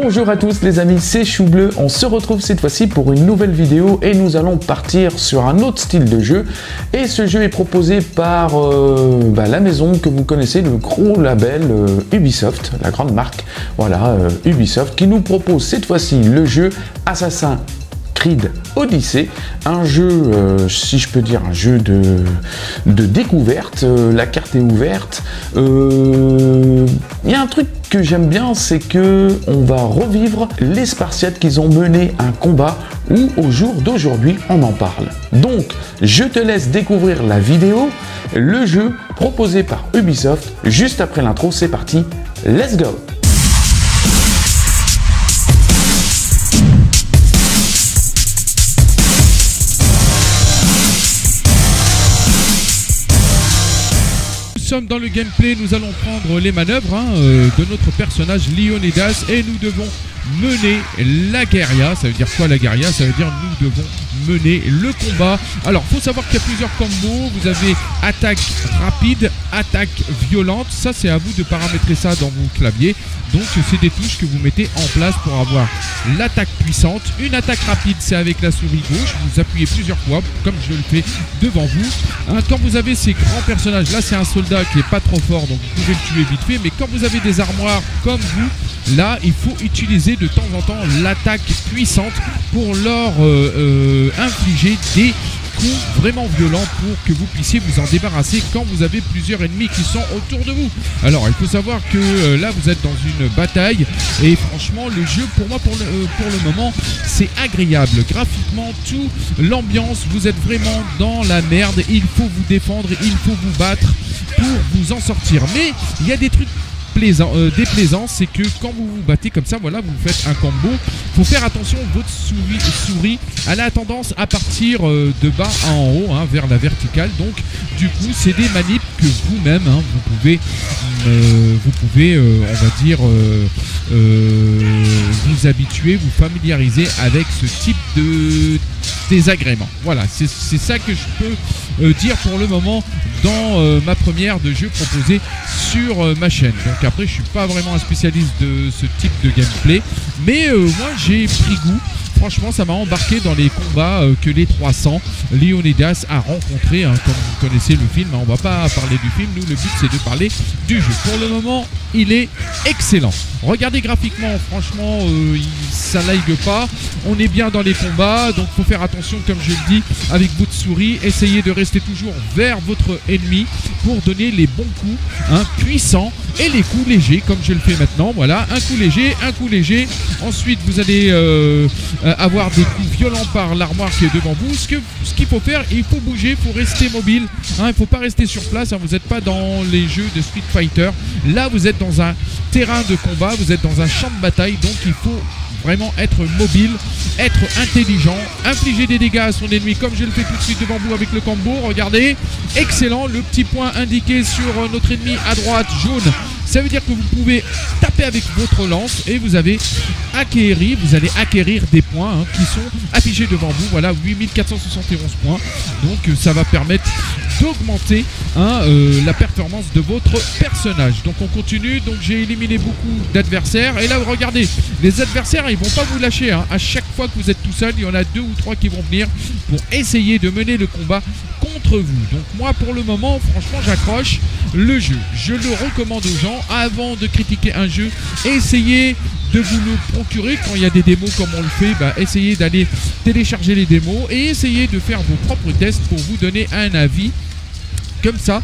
Bonjour à tous les amis, c'est Chou Bleu. On se retrouve cette fois-ci pour une nouvelle vidéo et nous allons partir sur un autre style de jeu. Et ce jeu est proposé par euh, bah, la maison que vous connaissez, le gros label euh, Ubisoft, la grande marque, voilà, euh, Ubisoft, qui nous propose cette fois-ci le jeu Assassin Odyssey, un jeu, euh, si je peux dire, un jeu de, de découverte. Euh, la carte est ouverte. Euh, il y a un truc que j'aime bien, c'est que on va revivre les Spartiates qu'ils ont mené un combat où au jour d'aujourd'hui on en parle. Donc, je te laisse découvrir la vidéo, le jeu proposé par Ubisoft. Juste après l'intro, c'est parti. Let's go sommes dans le gameplay, nous allons prendre les manœuvres hein, euh, de notre personnage Leonidas et nous devons mener la guérilla. Ça veut dire quoi la guérilla? Ça veut dire nous devons mener le combat. Alors, faut savoir qu'il y a plusieurs combos. Vous avez attaque rapide, attaque violente. Ça, c'est à vous de paramétrer ça dans vos claviers. Donc, c'est des touches que vous mettez en place pour avoir l'attaque puissante. Une attaque rapide, c'est avec la souris gauche. Vous appuyez plusieurs fois, comme je le fais devant vous. Quand vous avez ces grands personnages, là, c'est un soldat qui est pas trop fort, donc vous pouvez le tuer vite fait. Mais quand vous avez des armoires comme vous, là, il faut utiliser de temps en temps l'attaque puissante pour leur euh, euh, infliger des coups vraiment violents pour que vous puissiez vous en débarrasser quand vous avez plusieurs ennemis qui sont autour de vous. Alors il faut savoir que euh, là vous êtes dans une bataille et franchement le jeu pour moi pour le, pour le moment c'est agréable. Graphiquement tout l'ambiance vous êtes vraiment dans la merde. Il faut vous défendre, il faut vous battre pour vous en sortir. Mais il y a des trucs euh, déplaisant, c'est que quand vous vous battez comme ça, voilà, vous faites un combo. Faut faire attention, votre souris, souris elle a tendance à partir euh, de bas en haut, hein, vers la verticale. Donc, du coup, c'est des manips que vous-même, hein, vous pouvez, euh, vous pouvez, on va dire, vous habituer, vous familiariser avec ce type de désagrément. Voilà, c'est ça que je peux euh, dire pour le moment dans euh, ma première de jeu proposée sur euh, ma chaîne. Donc après, je suis pas vraiment un spécialiste de ce type de gameplay, mais moi j'ai pris goût. Franchement, ça m'a embarqué dans les combats euh, que les 300 Leonidas a rencontrés. hein. comme vous connaissez le film, hein, on va pas parler du film. Nous, le but c'est de parler du jeu. Pour le moment, il est excellent. Regardez graphiquement, franchement, euh, ça ligue pas. On est bien dans les combats, donc faut faire attention, comme je le dis, avec bout de souris. Essayez de rester toujours vers votre ennemi pour donner les bons coups hein, puissants et les coups légers, comme je le fais maintenant. Voilà, un coup léger, un coup léger. Ensuite, vous allez euh, euh, avoir des coups violents par l'armoire qui est devant vous. Ce que- ce qu'il faut faire, il faut bouger, il faut rester mobile. hein, il ne faut pas rester sur place. hein, vous n'êtes pas dans les jeux de Street Fighter. Là, vous êtes dans un terrain de combat, vous êtes dans un champ de bataille, donc il faut vraiment être mobile, être intelligent, infliger des dégâts à son ennemi comme je le fais tout de suite devant vous avec le combo. Regardez, excellent, le petit point indiqué sur notre ennemi à droite, jaune. Ça veut dire que vous pouvez taper avec votre lance et vous avez acquérir, vous allez acquérir des points hein, qui sont affichés devant vous. Voilà, 8471 points. Donc euh, ça va permettre d'augmenter hein, euh, la performance de votre personnage. Donc on continue. Donc j'ai éliminé beaucoup d'adversaires. Et là, regardez, les adversaires, ils vont pas vous lâcher. hein. À chaque fois que vous êtes tout seul, il y en a deux ou trois qui vont venir pour essayer de mener le combat vous. Donc moi, pour le moment, franchement, j'accroche le jeu. Je le recommande aux gens avant de critiquer un jeu. Essayez de vous le procurer quand il y a des démos comme on le fait. Bah, essayez d'aller télécharger les démos et essayez de faire vos propres tests pour vous donner un avis. Comme ça,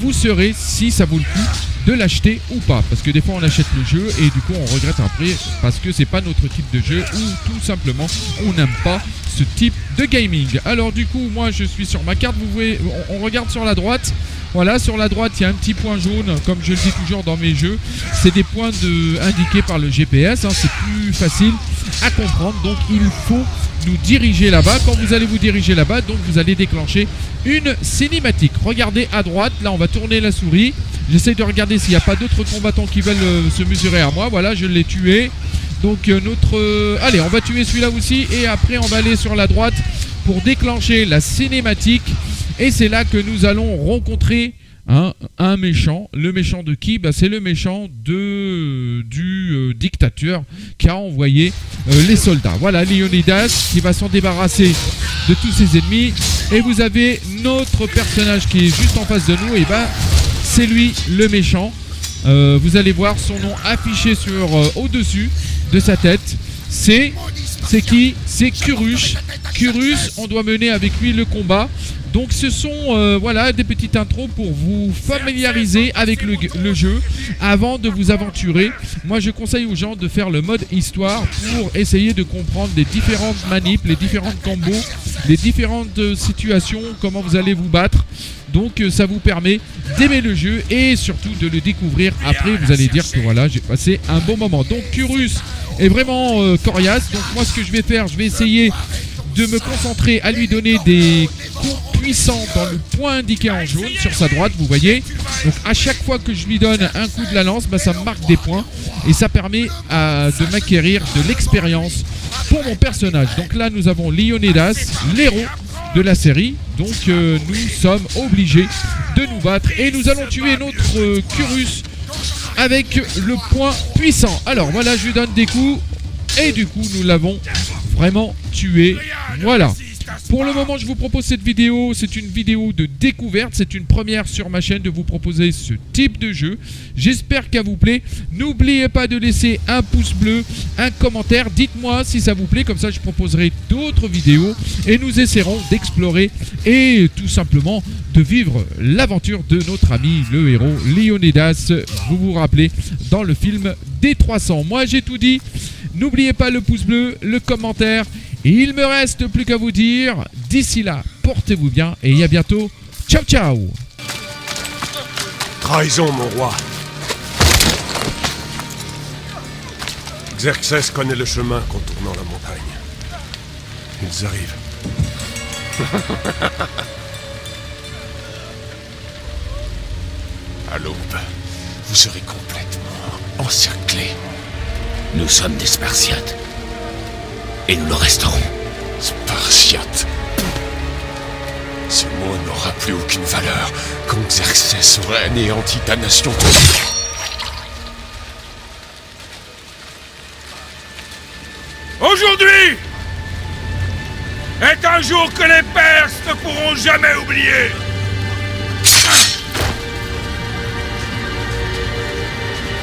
vous saurez si ça vaut le coup de l'acheter ou pas. Parce que des fois, on achète le jeu et du coup, on regrette après parce que c'est pas notre type de jeu ou tout simplement, on n'aime pas ce type de gaming. Alors du coup, moi, je suis sur ma carte. Vous voyez, on, regarde sur la droite. Voilà, sur la droite, il y a un petit point jaune, comme je le dis toujours dans mes jeux. C'est des points indiqués par le GPS. hein, c'est plus facile à comprendre. Donc, il faut nous diriger là-bas. Quand vous allez vous diriger là-bas, donc vous allez déclencher une cinématique. Regardez à droite, là, on va tourner la souris. J'essaie de regarder s'il n'y a pas d'autres combattants qui veulent euh, se mesurer à moi. Voilà, je l'ai tué. Donc euh, notre... euh, allez, on va tuer celui-là aussi. Et après, on va aller sur la droite pour déclencher la cinématique. Et c'est là que nous allons rencontrer Hein, un méchant. Le méchant de qui? Bah, C'est le méchant de, du euh, dictateur qui a envoyé les soldats. Voilà, Leonidas qui va s'en débarrasser de tous ses ennemis. Et vous avez notre personnage qui est juste en face de nous. Et bah, c'est lui le méchant. Vous allez voir son nom affiché sur au-dessus sa tête. C'est c'est qui? C'est Kurus. Kurus, on doit mener avec lui le combat. Donc ce sont euh, voilà des petites intros pour vous familiariser avec le, jeu avant de vous aventurer. Moi je conseille aux gens de faire le mode histoire pour essayer de comprendre les différentes manips, les différentes combos, les différentes euh, situations, comment vous allez vous battre. Donc euh, ça vous permet d'aimer le jeu et surtout de le découvrir après. Vous allez dire que voilà, j'ai passé un bon moment. Donc Kurus est vraiment coriace. Donc moi ce que je vais faire, je vais essayer de me concentrer à lui donner des coups puissants dans le point indiqué en jaune sur sa droite, vous voyez. Donc à chaque fois que je lui donne un coup de la lance, bah, ça marque des points et ça permet de m'acquérir de l'expérience pour mon personnage. Donc là nous avons Leonidas, l'héros de la série. Donc euh, nous sommes obligés de nous battre et nous allons tuer notre euh, Curus avec le point puissant. Alors voilà, je lui donne des coups et du coup nous l'avons vraiment tué. Voilà. Pour le moment, je vous propose cette vidéo. C'est une vidéo de découverte. C'est une première sur ma chaîne de vous proposer ce type de jeu. J'espère qu'elle vous plaît. N'oubliez pas de laisser un pouce bleu, un commentaire. Dites-moi si ça vous plaît. Comme ça, je proposerai d'autres vidéos. Et nous essaierons d'explorer et tout simplement de vivre l'aventure de notre ami, le héros Leonidas. Vous vous rappelez dans le film D300. Moi, j'ai tout dit. N'oubliez pas le pouce bleu, le commentaire. Il me reste plus qu'à vous dire, d'ici là, portez-vous bien et à bientôt. Ciao ciao Trahison, mon roi. Xerxes connaît le chemin contournant la montagne. Ils arrivent. à l'aube, vous serez complètement encerclés. Nous sommes des Spartiates. Et nous le resterons. Spartiates. Ce mot n'aura plus aucune valeur quand Xerxes aura anéanti ta nation. Aujourd'hui est un jour que les Perses ne pourront jamais oublier.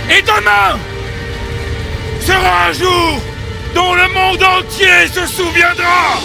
Et demain sera un jour dont le monde entier se souviendra